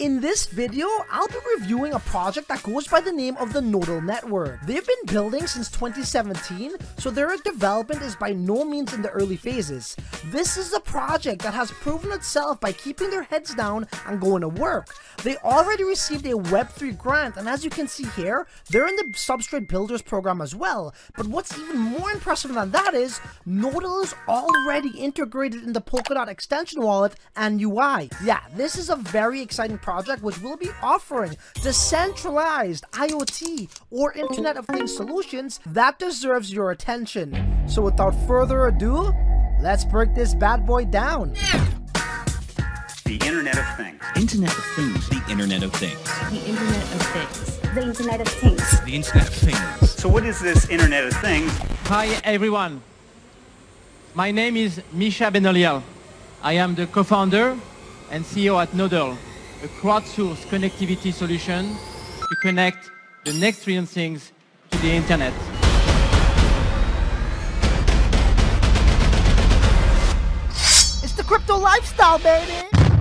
In this video, I'll be reviewing a project that goes by the name of the Nodle Network. They've been building since 2017, so their development is by no means in the early phases. This is a project that has proven itself by keeping their heads down and going to work. They already received a Web3 grant, and as you can see here, they're in the Substrate Builders program as well. But what's even more impressive than that is, Nodle is already integrated in the Polkadot extension wallet and UI. Yeah, this is a very exciting project which will be offering decentralized IoT or Internet of Things solutions that deserves your attention. So without further ado, let's break this bad boy down. The Internet of Things. Internet of Things. The Internet of Things. The Internet of Things. The Internet of Things. The Internet of Things. So what is this Internet of Things? Hi everyone. My name is Misha Benoliel. I am the co-founder and CEO at Nodle, a crowdsourced connectivity solution to connect the next trillion things to the internet. It's the crypto lifestyle, baby!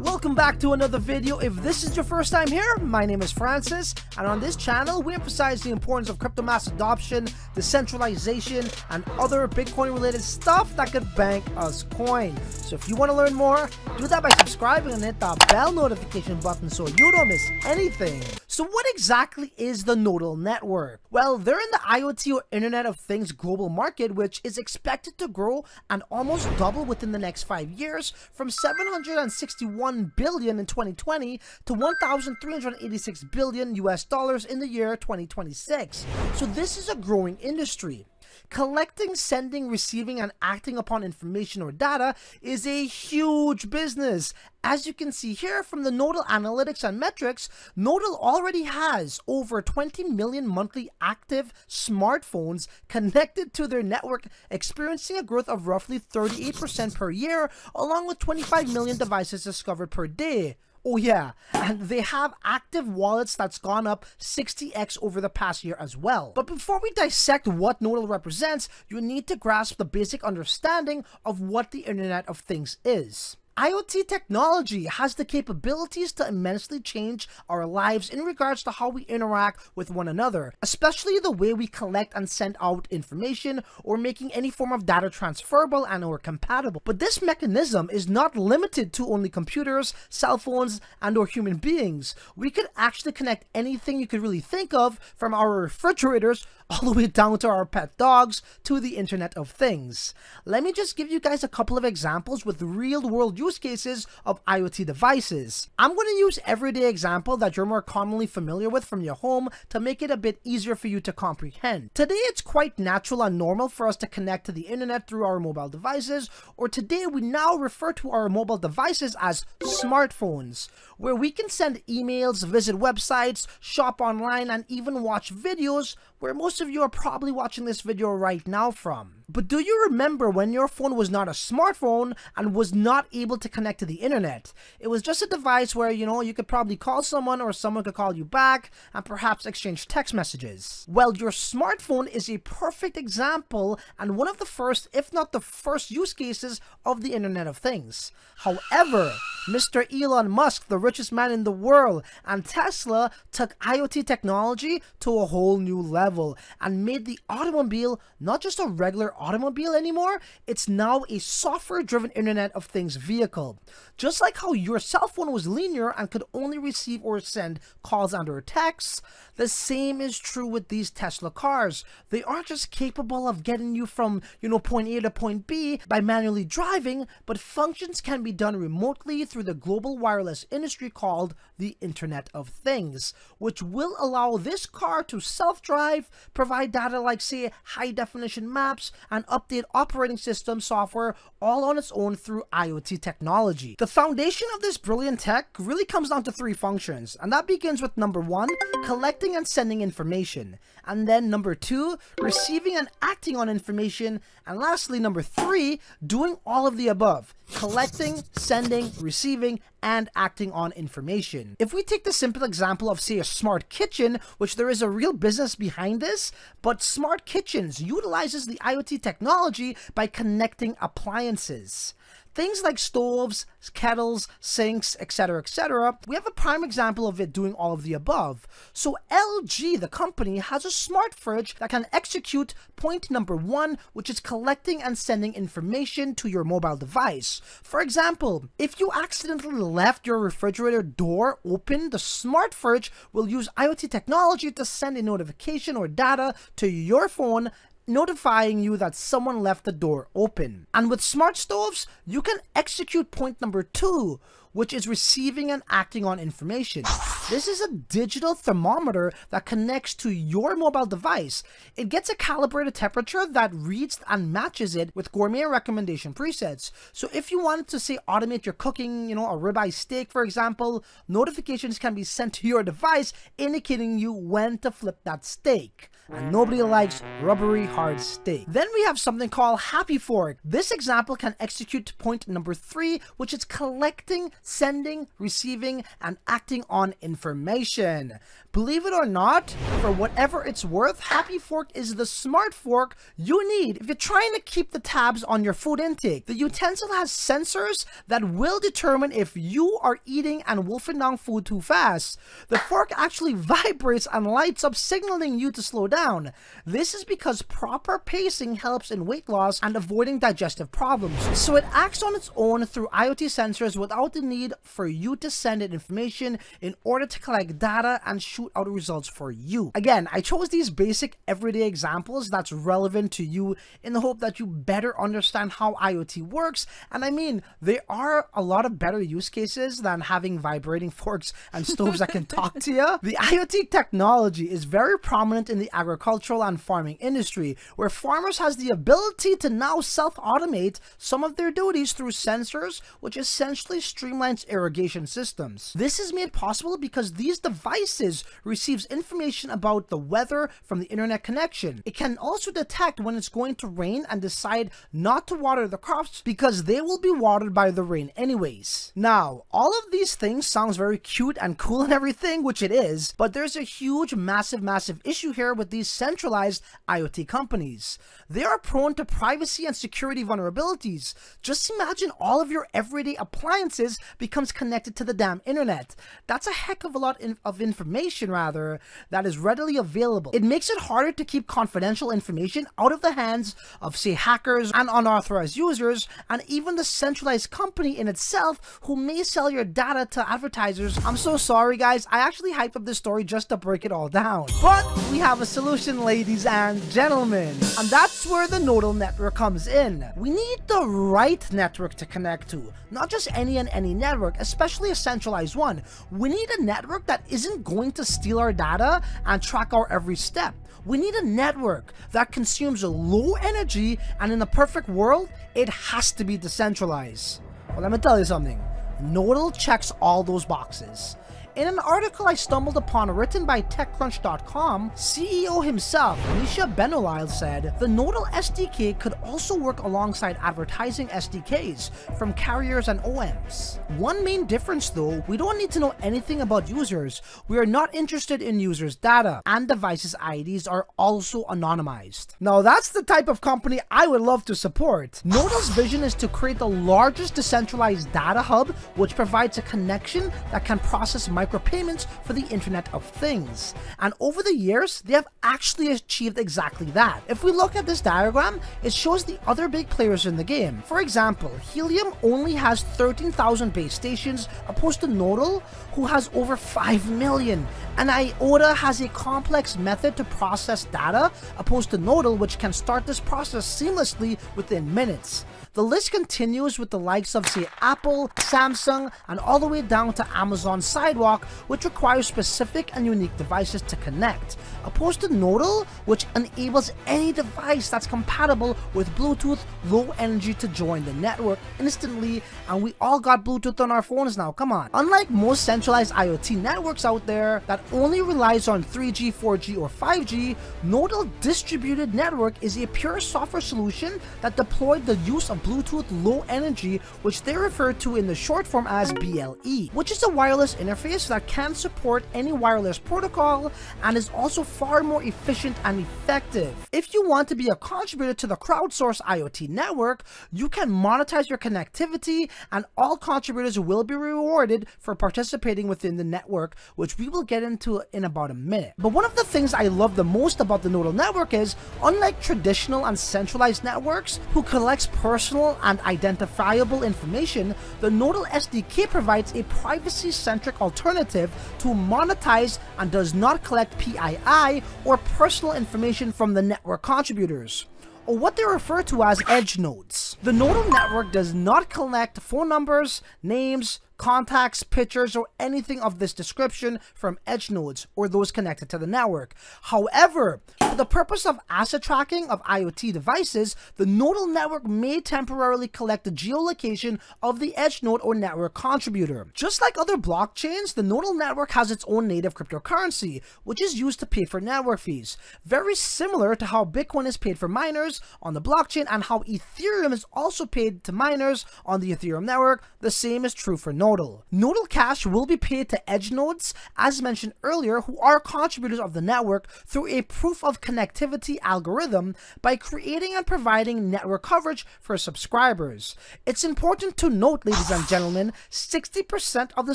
Welcome back to another video. If this is your first time here, my name is Francis, and on this channel, we emphasize the importance of crypto mass adoption, decentralization, and other Bitcoin related stuff that could bank us coin. So if you want to learn more, do that by subscribing and hit that bell notification button so you don't miss anything. So what exactly is the Nodle network? Well, they're in the IoT or Internet of Things global market, which is expected to grow and almost double within the next five years from 761 billion in 2020 to 1,386 billion US dollars in the year 2026. So this is a growing industry. Collecting, sending, receiving, and acting upon information or data is a huge business. As you can see here from the Nodle analytics and metrics, Nodle already has over 20 million monthly active smartphones connected to their network, experiencing a growth of roughly 38% per year, along with 25 million devices discovered per day. Oh yeah, and they have active wallets that's gone up 60x over the past year as well. But before we dissect what Nodle represents, you need to grasp the basic understanding of what the Internet of Things is. IoT technology has the capabilities to immensely change our lives in regards to how we interact with one another, especially the way we collect and send out information or making any form of data transferable and or compatible. But this mechanism is not limited to only computers, cell phones, and or human beings. We could actually connect anything you could really think of from our refrigerators all the way down to our pet dogs to the Internet of Things. Let me just give you guys a couple of examples with real world use cases of IoT devices. I'm going to use everyday example that you're more commonly familiar with from your home to make it a bit easier for you to comprehend. Today it's quite natural and normal for us to connect to the internet through our mobile devices or today we now refer to our mobile devices as smartphones where we can send emails, visit websites, shop online and even watch videos where most of you are probably watching this video right now from. But do you remember when your phone was not a smartphone and was not able to connect to the internet? It was just a device where, you know, you could probably call someone or someone could call you back and perhaps exchange text messages. Well, your smartphone is a perfect example and one of the first, if not the first use cases of the Internet of Things. However, Mr. Elon Musk, the richest man in the world, and Tesla took IoT technology to a whole new level and made the automobile not just a regular automobile anymore, it's now a software driven Internet of Things vehicle. Just like how your cell phone was linear and could only receive or send calls and or texts, the same is true with these Tesla cars. They aren't just capable of getting you from, you know, point A to point B by manually driving, but functions can be done remotely through the global wireless industry called the Internet of Things, which will allow this car to self-drive, provide data like say high definition maps, and update operating system software all on its own through IoT technology. The foundation of this brilliant tech really comes down to three functions, and that begins with number one, collecting and sending information, and then number two, receiving and acting on information, and lastly, number three, doing all of the above, collecting, sending, receiving, and acting on information. If we take the simple example of say a smart kitchen, which there is a real business behind this, but smart kitchens utilizes the IoT technology by connecting appliances. Things like stoves, kettles, sinks, etc., etc. We have a prime example of it doing all of the above. So LG, the company, has a smart fridge that can execute point number one, which is collecting and sending information to your mobile device. For example, if you accidentally left your refrigerator door open, the smart fridge will use IoT technology to send a notification or data to your phone notifying you that someone left the door open. And with smart stoves, you can execute point number two, which is receiving and acting on information. This is a digital thermometer that connects to your mobile device. It gets a calibrated temperature that reads and matches it with gourmet recommendation presets. So if you wanted to say automate your cooking, you know, a ribeye steak for example, notifications can be sent to your device indicating you when to flip that steak and nobody likes rubbery hard steak. Then we have something called Happy Fork. This example can execute point number three, which is collecting, sending, receiving, and acting on information. Believe it or not, for whatever it's worth, Happy Fork is the smart fork you need if you're trying to keep the tabs on your food intake. The utensil has sensors that will determine if you are eating and wolfing down food too fast. The fork actually vibrates and lights up signaling you to slow down. This is because proper pacing helps in weight loss and avoiding digestive problems. So it acts on its own through IoT sensors without the need for you to send it information in order to collect data and shoot out results for you. Again, I chose these basic everyday examples that's relevant to you in the hope that you better understand how IoT works. And I mean, there are a lot of better use cases than having vibrating forks and stoves that can talk to you. The IoT technology is very prominent in the agricultural and farming industry, where farmers has the ability to now self-automate some of their duties through sensors, which essentially streamlines irrigation systems. This is made possible because these devices receives information about the weather from the internet connection. It can also detect when it's going to rain and decide not to water the crops because they will be watered by the rain anyways. Now, all of these things sounds very cute and cool and everything, which it is, but there's a huge, massive, massive issue here with these centralized IoT companies. They are prone to privacy and security vulnerabilities. Just imagine all of your everyday appliances becomes connected to the damn internet. That's a heck of a lot of information rather that is readily available. It makes it harder to keep confidential information out of the hands of say hackers and unauthorized users and even the centralized company in itself who may sell your data to advertisers. I'm so sorry guys, I actually hyped up this story just to break it all down. But we have a solution ladies and gentlemen, and that's where the nodle network comes in. We need the right network to connect to, not just any and any network, especially a centralized one. We need a network that isn't going to steal our data and track our every step. We need a network that consumes low energy and in a perfect world, it has to be decentralized. Well, let me tell you something. Nodle checks all those boxes. In an article I stumbled upon written by TechCrunch.com, CEO himself, Misha Benoliel said, the Nodle SDK could also work alongside advertising SDKs from carriers and OMs. One main difference though, we don't need to know anything about users. We are not interested in users' data, and devices' IDs are also anonymized. Now that's the type of company I would love to support. Nodle's vision is to create the largest decentralized data hub, which provides a connection that can process micropayments for the Internet of Things. And over the years, they have actually achieved exactly that. If we look at this diagram, it shows the other big players in the game. For example, Helium only has 13,000 base stations, opposed to Nodle, who has over 5 million. And IOTA has a complex method to process data, opposed to Nodle, which can start this process seamlessly within minutes. The list continues with the likes of say Apple, Samsung, and all the way down to Amazon Sidewalk, which requires specific and unique devices to connect, opposed to Nodle, which enables any device that's compatible with Bluetooth low energy to join the network instantly, and we all got Bluetooth on our phones now, come on. Unlike most centralized IoT networks out there that only relies on 3G, 4G, or 5G, Nodle Distributed Network is a pure software solution that deployed the use of Bluetooth Low Energy, which they refer to in the short form as BLE, which is a wireless interface that can support any wireless protocol and is also far more efficient and effective. If you want to be a contributor to the crowdsourced IoT network, you can monetize your connectivity and all contributors will be rewarded for participating within the network, which we will get into in about a minute. But one of the things I love the most about the Nodle network is, unlike traditional and centralized networks who collects personal and identifiable information, the Nodle SDK provides a privacy-centric alternative to monetize and does not collect PII or personal information from the network contributors or what they refer to as edge nodes. The nodle network does not collect phone numbers, names, contacts, pictures, or anything of this description from edge nodes or those connected to the network. However, for the purpose of asset tracking of IoT devices, the nodle network may temporarily collect the geolocation of the edge node or network contributor. Just like other blockchains, the nodle network has its own native cryptocurrency, which is used to pay for network fees. Very similar to how Bitcoin is paid for miners on the blockchain and how Ethereum is also paid to miners on the Ethereum network, the same is true for Nodle. Nodle Cash will be paid to edge nodes, as mentioned earlier, who are contributors of the network through a proof of connectivity algorithm by creating and providing network coverage for subscribers. It's important to note, ladies and gentlemen, 60% of the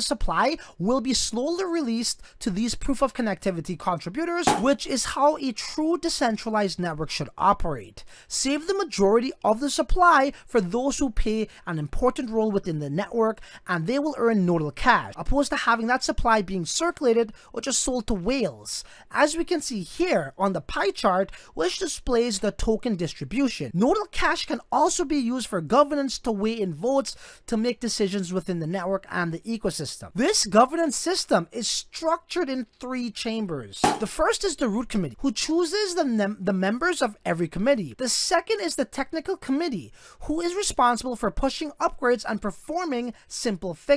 supply will be slowly released to these proof of connectivity contributors, which is how a true decentralized network should operate. Save the majority of the supply for those who play an important role within the network and they will earn nodle cash, opposed to having that supply being circulated or just sold to whales. As we can see here on the pie chart, which displays the token distribution. Nodle cash can also be used for governance to weigh in votes to make decisions within the network and the ecosystem. This governance system is structured in three chambers. The first is the root committee, who chooses the, the members of every committee. The second is the technical committee, who is responsible for pushing upgrades and performing simple fixes.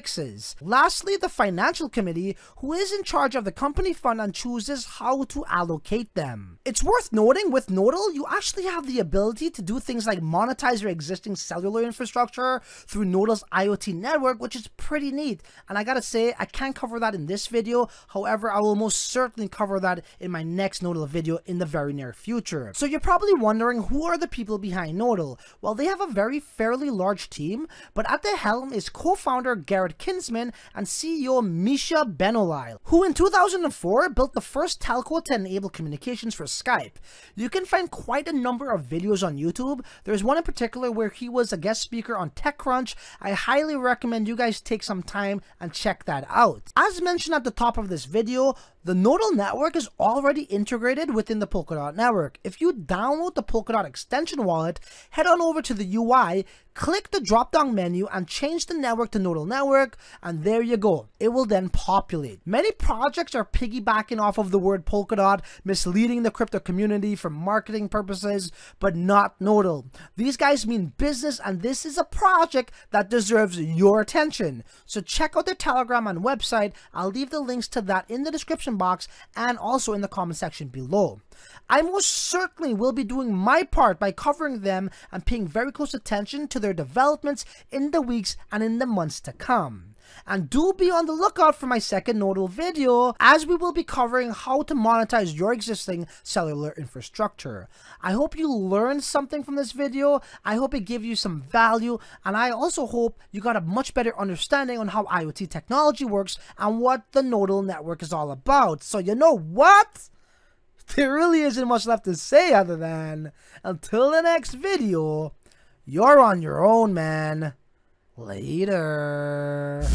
Lastly, the financial committee, who is in charge of the company fund and chooses how to allocate them. It's worth noting with Nodle, you actually have the ability to do things like monetize your existing cellular infrastructure through Nodle's IoT network, which is pretty neat. And I gotta say, I can't cover that in this video. However, I will most certainly cover that in my next Nodle video in the very near future. So you're probably wondering who are the people behind Nodle? Well, they have a very fairly large team, but at the helm is co-founder Garrett Kinsman and CEO Misha Benoliel, who in 2004 built the first telco to enable communications for Skype. You can find quite a number of videos on YouTube. There's one in particular where he was a guest speaker on TechCrunch. I highly recommend you guys take some time and check that out. As mentioned at the top of this video, the Nodle network is already integrated within the Polkadot network. If you download the Polkadot extension wallet, head on over to the UI, click the drop down menu and change the network to Nodle network and there you go. It will then populate. Many projects are piggybacking off of the word Polkadot, misleading the crypto community for marketing purposes, but not Nodle. These guys mean business and this is a project that deserves your attention. So check out their Telegram and website. I'll leave the links to that in the description box and also in the comment section below. I most certainly will be doing my part by covering them and paying very close attention to their developments in the weeks and in the months to come. And do be on the lookout for my second nodle video as we will be covering how to monetize your existing cellular infrastructure. I hope you learned something from this video. I hope it gave you some value and I also hope you got a much better understanding on how IoT technology works and what the nodle network is all about. So you know what? there really isn't much left to say other than until the next video, you're on your own, man. Later.